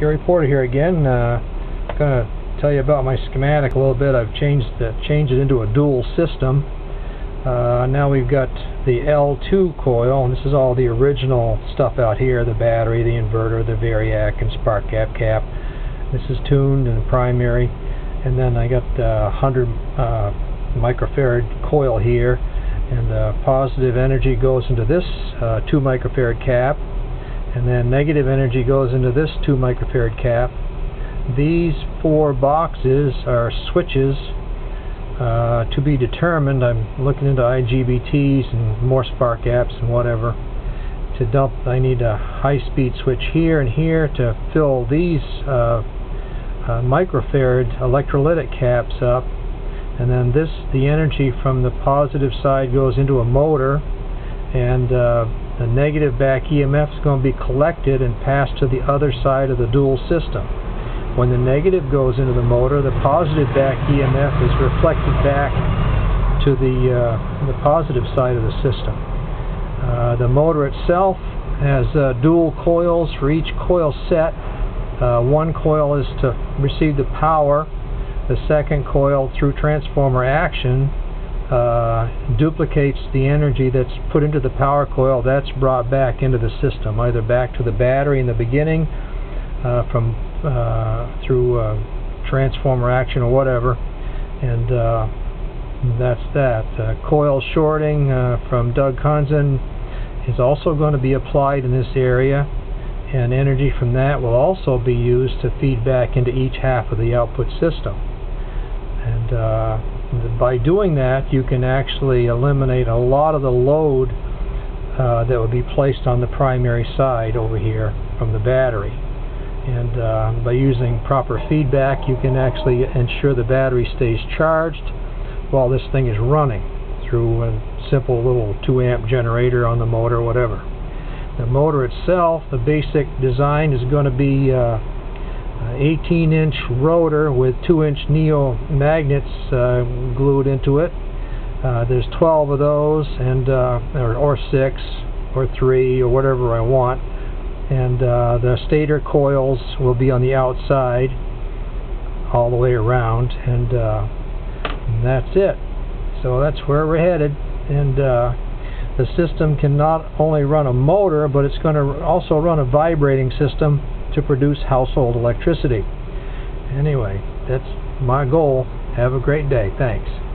Gary Porter here again. Uh, going to tell you about my schematic a little bit. I've changed the, changed it into a dual system. Uh, now we've got the L2 coil, and this is all the original stuff out here, the battery, the inverter, the variac, and spark gap cap. This is tuned in primary, and then I got the 100 uh, microfarad coil here, and the positive energy goes into this uh, 2 microfarad cap, and then negative energy goes into this 2 microfarad cap. These four boxes are switches uh, to be determined. I'm looking into IGBTs and more spark gaps and whatever. To dump, I need a high-speed switch here and here to fill these uh, uh, microfarad electrolytic caps up. And then this, the energy from the positive side goes into a motor and uh, the negative back EMF is going to be collected and passed to the other side of the dual system. When the negative goes into the motor, the positive back EMF is reflected back to the, uh, the positive side of the system. Uh, the motor itself has uh, dual coils for each coil set. Uh, one coil is to receive the power. The second coil, through transformer action, uh, duplicates the energy that's put into the power coil that's brought back into the system either back to the battery in the beginning uh, from uh, through uh, transformer action or whatever and uh, that's that. Coil shorting from Doug Konzen is also going to be applied in this area and energy from that will also be used to feed back into each half of the output system. And by doing that you can actually eliminate a lot of the load uh, that would be placed on the primary side over here from the battery and uh, by using proper feedback you can actually ensure the battery stays charged while this thing is running through a simple little 2 amp generator on the motor whatever. The motor itself, the basic design is going to be uh, 18 inch rotor with 2 inch neo magnets uh, glued into it. Uh, there's 12 of those and uh, or, or 6 or 3 or whatever I want and uh, the stator coils will be on the outside all the way around and, uh, and that's it. So that's where we're headed and uh, the system can not only run a motor but it's going to also run a vibrating system to produce household electricity. Anyway, that's my goal. Have a great day. Thanks.